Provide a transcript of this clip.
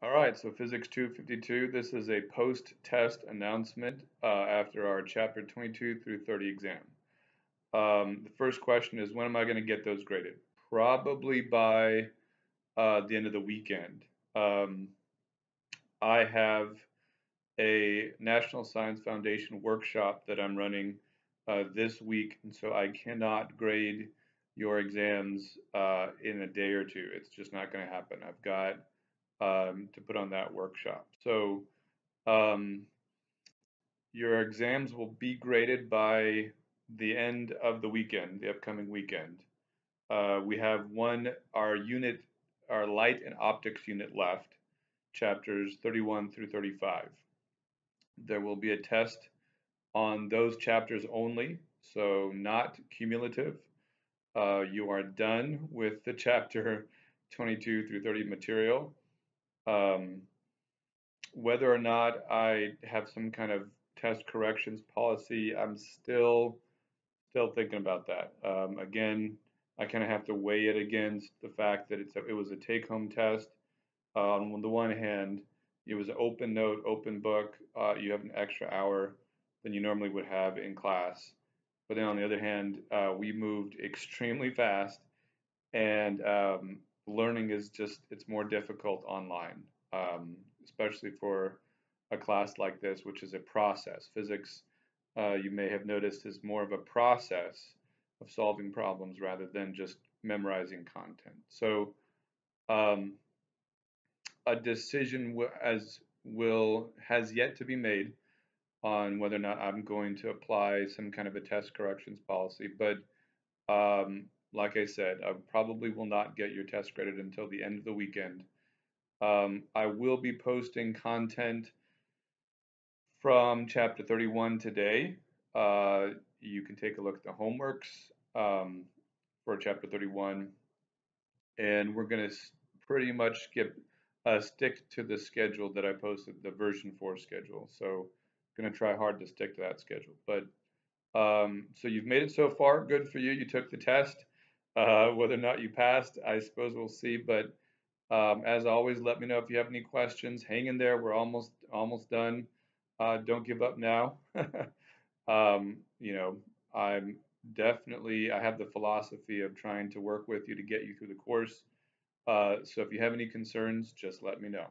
All right, so Physics 252, this is a post-test announcement uh, after our chapter 22 through 30 exam. Um, the first question is, when am I going to get those graded? Probably by uh, the end of the weekend. Um, I have a National Science Foundation workshop that I'm running uh, this week, and so I cannot grade your exams uh, in a day or two. It's just not going to happen. I've got um, to put on that workshop. So um, your exams will be graded by the end of the weekend, the upcoming weekend. Uh, we have one, our unit, our light and optics unit left, chapters 31 through 35. There will be a test on those chapters only, so not cumulative. Uh, you are done with the chapter 22 through 30 material. Um, whether or not I have some kind of test corrections policy, I'm still still thinking about that. Um, again, I kind of have to weigh it against the fact that it's a, it was a take-home test. Uh, on the one hand, it was an open note, open book. Uh, you have an extra hour than you normally would have in class. But then on the other hand, uh, we moved extremely fast, and um, learning is just it's more difficult online, um, especially for a class like this, which is a process. Physics, uh, you may have noticed, is more of a process of solving problems rather than just memorizing content. So um, a decision as will has yet to be made on whether or not I'm going to apply some kind of a test corrections policy, but um, like I said, I probably will not get your test graded until the end of the weekend. Um, I will be posting content from chapter 31 today. Uh, you can take a look at the homeworks um, for chapter 31. And we're going to pretty much skip, uh, stick to the schedule that I posted, the version 4 schedule. So I'm going to try hard to stick to that schedule. But um, so you've made it so far. Good for you. You took the test. Uh, whether or not you passed, I suppose we'll see. But um, as always, let me know if you have any questions. Hang in there. We're almost almost done. Uh, don't give up now. um, you know, I'm definitely I have the philosophy of trying to work with you to get you through the course. Uh, so if you have any concerns, just let me know.